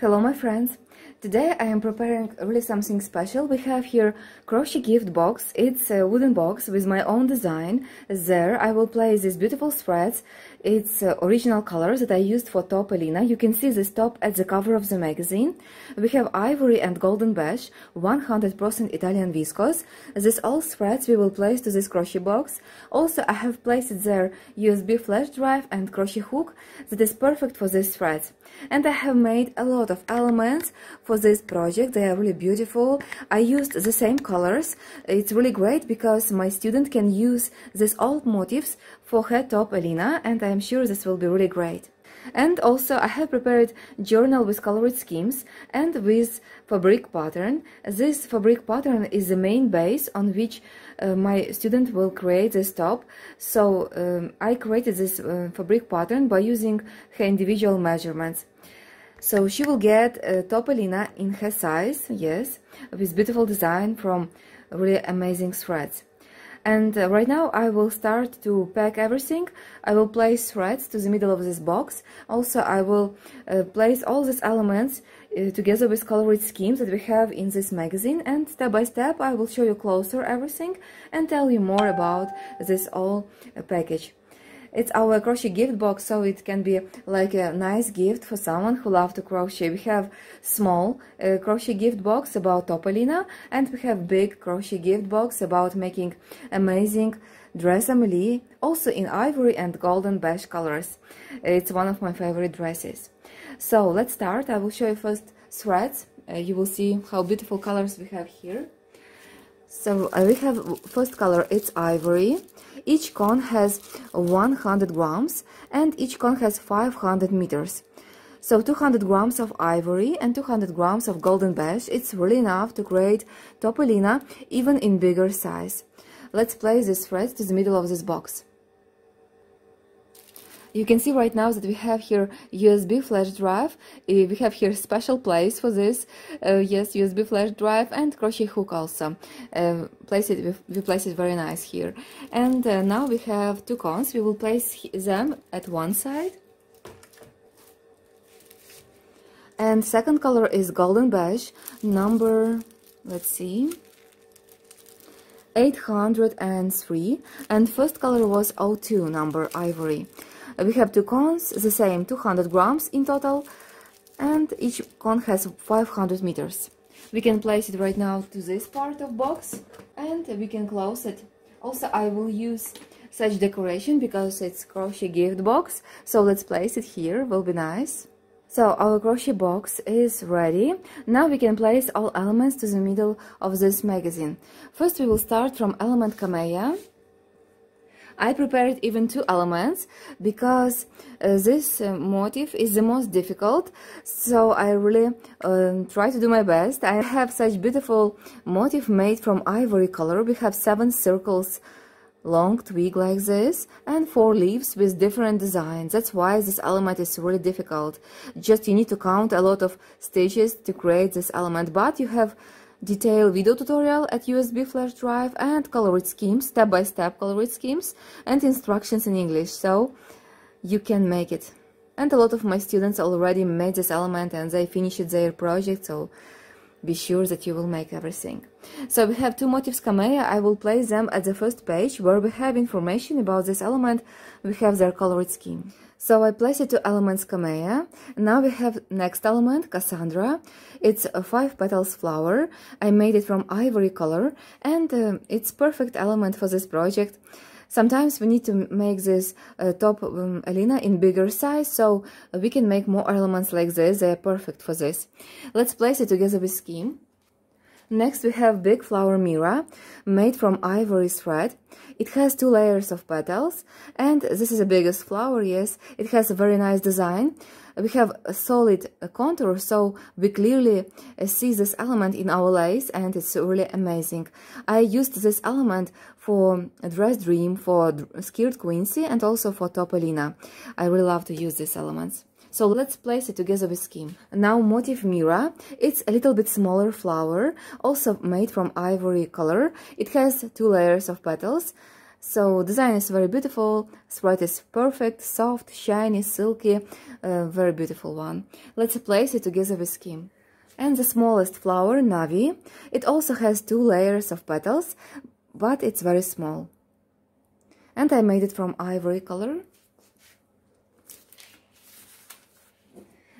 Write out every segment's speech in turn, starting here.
Hello my friends! Today I am preparing really something special. We have here crochet gift box. It's a wooden box with my own design. There I will place these beautiful threads. It's uh, original colors that I used for top Elina. You can see this top at the cover of the magazine. We have ivory and golden beige, 100% Italian viscose. This all threads we will place to this crochet box. Also I have placed there USB flash drive and crochet hook that is perfect for these threads. And I have made a lot of elements for for this project. They are really beautiful. I used the same colors. It's really great because my student can use these old motifs for her top Elina and I am sure this will be really great. And also I have prepared journal with colored schemes and with fabric pattern. This fabric pattern is the main base on which uh, my student will create this top. So um, I created this uh, fabric pattern by using her individual measurements. So she will get a top Elina in her size, yes, with beautiful design from really amazing threads. And uh, right now I will start to pack everything. I will place threads to the middle of this box. Also I will uh, place all these elements uh, together with colored schemes that we have in this magazine and step by step I will show you closer everything and tell you more about this all uh, package. It's our crochet gift box, so it can be like a nice gift for someone who loves to crochet. We have small uh, crochet gift box about top Elina, and we have big crochet gift box about making amazing dress Amelie, also in ivory and golden beige colors. It's one of my favorite dresses. So let's start. I will show you first threads. Uh, you will see how beautiful colors we have here. So uh, we have first color, it's ivory. Each cone has 100 grams and each cone has 500 meters. So 200 grams of ivory and 200 grams of golden beige, it's really enough to create top Elina even in bigger size. Let's place this thread to the middle of this box. You can see right now that we have here USB flash drive. Eh, we have here special place for this. Uh, yes, USB flash drive and crochet hook also. Uh, place it, we place it very nice here. And uh, now we have two cones. We will place them at one side. And second color is golden beige, number, let's see, 803 and first color was 02 number ivory we have two cones, the same 200 grams in total, and each cone has 500 meters. We can place it right now to this part of box, and we can close it. Also, I will use such decoration because it's crochet gift box, so let's place it here, will be nice. So our crochet box is ready. Now we can place all elements to the middle of this magazine. First we will start from element Kamea I prepared even two elements because uh, this uh, motif is the most difficult so I really um, try to do my best. I have such beautiful motif made from ivory color. We have seven circles long twig like this and four leaves with different designs. That's why this element is really difficult. Just you need to count a lot of stitches to create this element but you have detailed video tutorial at USB flash drive and colored schemes, step-by-step -step colored schemes and instructions in English, so you can make it. And a lot of my students already made this element and they finished their project, so be sure that you will make everything. So we have two motifs Kamea, I will place them at the first page where we have information about this element, we have their colored scheme. So I place it to elements Kamea. Now we have next element, Cassandra. It's a five petals flower. I made it from ivory color and uh, it's perfect element for this project. Sometimes we need to make this uh, top um, Elina in bigger size, so we can make more elements like this. They are perfect for this. Let's place it together with scheme. Next we have Big Flower Mira, made from ivory thread. It has two layers of petals, and this is the biggest flower, yes, it has a very nice design. We have a solid contour, so we clearly uh, see this element in our lace, and it's really amazing. I used this element for Dress Dream, for Skirt Quincy, and also for top Elina I really love to use these elements. So let's place it together with scheme. Now motif Mira, it's a little bit smaller flower, also made from ivory color. It has two layers of petals. So design is very beautiful, thread is perfect, soft, shiny, silky, uh, very beautiful one. Let's place it together with scheme. And the smallest flower, Navi, it also has two layers of petals, but it's very small. And I made it from ivory color.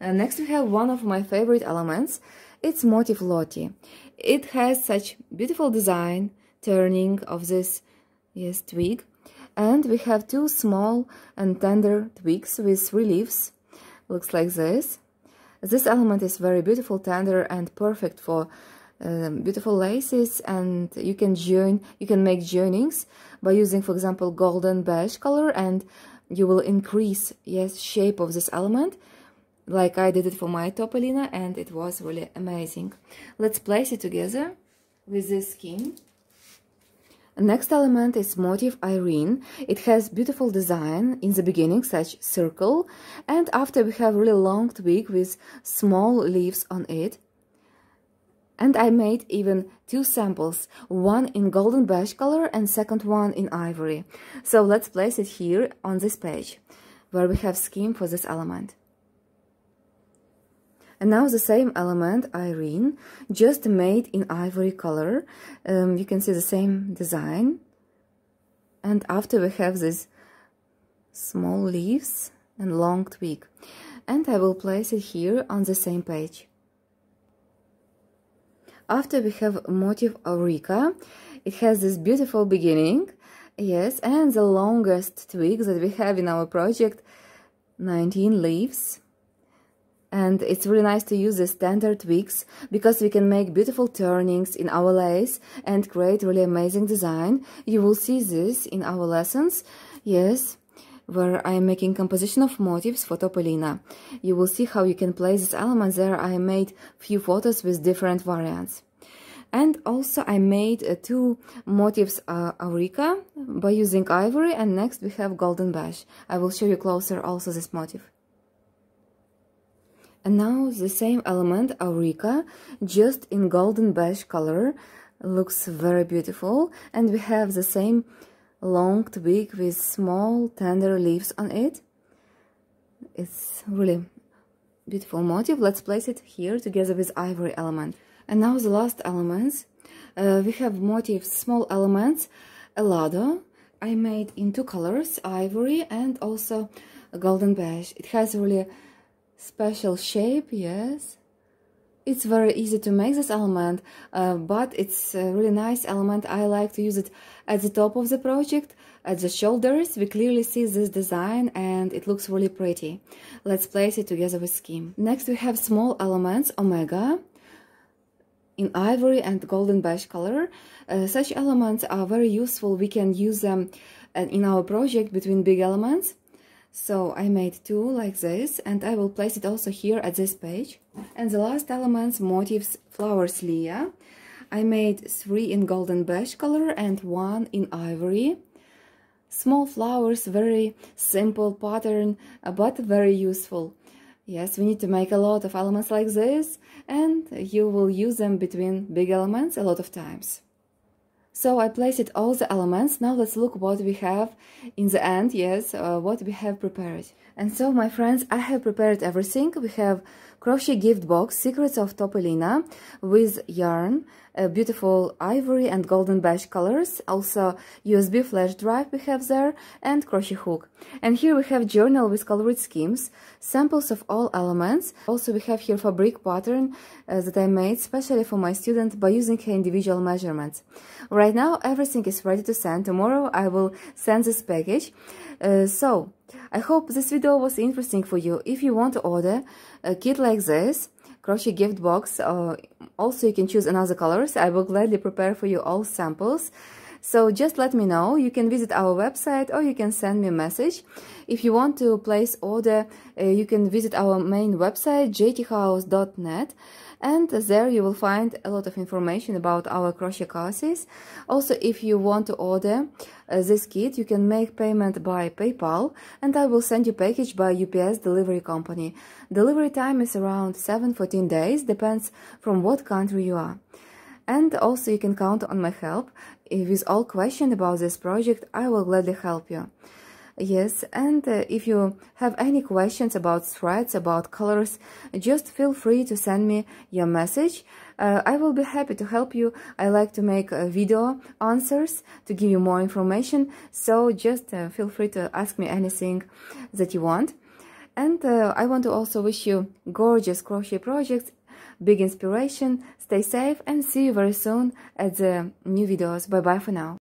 And next we have one of my favorite elements, it's Motif Loti. It has such beautiful design, turning of this yes twig. And we have two small and tender twigs with three leaves looks like this. This element is very beautiful tender and perfect for um, beautiful laces. And you can join you can make joinings by using for example golden beige color. And you will increase yes shape of this element like I did it for my Top Elina. And it was really amazing. Let's place it together with this scheme Next element is motif Irene. It has beautiful design in the beginning, such circle, and after we have really long twig with small leaves on it. And I made even two samples, one in golden beige color and second one in ivory. So let's place it here on this page, where we have scheme for this element. And now the same element, Irene, just made in ivory color. Um, you can see the same design. And after we have these small leaves and long twig. And I will place it here on the same page. After we have motif Aurica, it has this beautiful beginning, yes, and the longest twig that we have in our project, 19 leaves and it's really nice to use the standard twigs because we can make beautiful turnings in our lace and create really amazing design. You will see this in our lessons, yes, where I am making composition of motifs for Top Elina. You will see how you can place these elements there. I made few photos with different variants. And also I made uh, two motifs uh, Aurica by using ivory and next we have golden beige. I will show you closer also this motif. And now the same element, Aurica, just in golden beige color, looks very beautiful. And we have the same long twig with small tender leaves on it. It's really beautiful motif. Let's place it here together with ivory element. And now the last elements. Uh, we have motifs, small elements, Elado. I made in two colors, ivory and also golden beige. It has really special shape yes. It's very easy to make this element uh, but it's a really nice element. I like to use it at the top of the project at the shoulders. We clearly see this design and it looks really pretty. Let's place it together with scheme next we have small elements omega in ivory and golden beige color. Uh, such elements are very useful. We can use them uh, in our project between big elements so I made two like this and I will place it also here at this page. And the last elements, motifs, flowers Leah. I made three in golden beige color and one in ivory. Small flowers, very simple pattern, uh, but very useful. Yes, we need to make a lot of elements like this and you will use them between big elements a lot of times. So I placed all the elements. Now let's look what we have in the end. Yes, uh, what we have prepared. And so, my friends, I have prepared everything. We have crochet gift box, Secrets of Top Elina, with yarn, a beautiful ivory and golden beige colors, also USB flash drive we have there, and crochet hook. And here we have journal with colored schemes, samples of all elements. Also we have here fabric pattern uh, that I made specially for my student by using her individual measurements. Right now everything is ready to send. Tomorrow I will send this package. Uh, so, I hope this video was interesting for you. If you want to order a kit like this, crochet gift box, uh, also you can choose another colors. I will gladly prepare for you all samples. So just let me know. You can visit our website or you can send me a message. If you want to place order, uh, you can visit our main website, jthouse.net and there you will find a lot of information about our crochet courses. Also, if you want to order uh, this kit, you can make payment by PayPal and I will send you package by UPS delivery company. Delivery time is around 7-14 days, depends from what country you are. And also you can count on my help. With all questions about this project, I will gladly help you. Yes, and uh, if you have any questions about threads, about colors, just feel free to send me your message. Uh, I will be happy to help you. I like to make uh, video answers to give you more information, so just uh, feel free to ask me anything that you want. And uh, I want to also wish you gorgeous crochet projects, big inspiration, stay safe and see you very soon at the new videos. Bye bye for now.